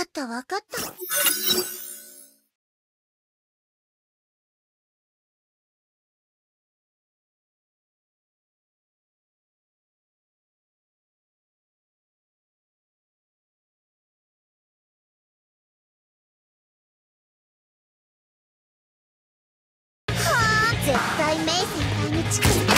かったわかった。絶対メイ先輩に近づ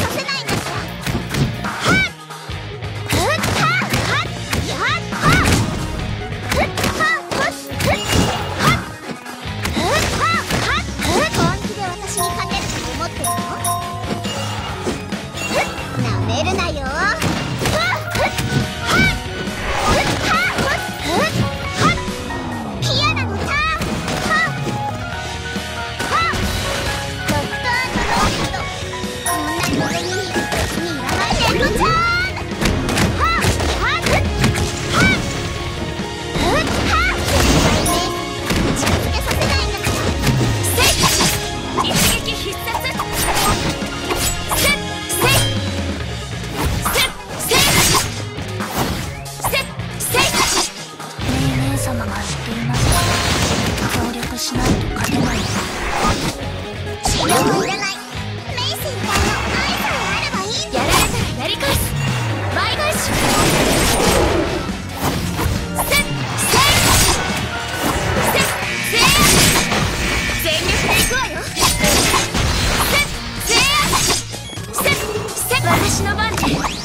私の番で。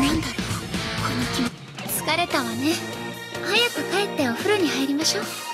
なんだろうこの気持ち疲れたわね。早く帰ってお風呂に入りましょう。